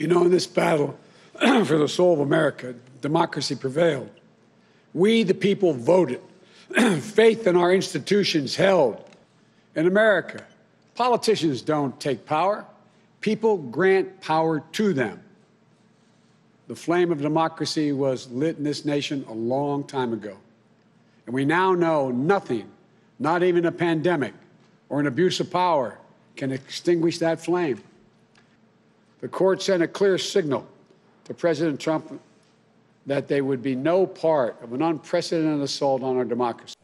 You know, in this battle for the soul of America, democracy prevailed. We, the people, voted. Faith in our institutions held. In America, politicians don't take power, people grant power to them. The flame of democracy was lit in this nation a long time ago. And we now know nothing, not even a pandemic or an abuse of power, can extinguish that flame. The court sent a clear signal to President Trump that there would be no part of an unprecedented assault on our democracy.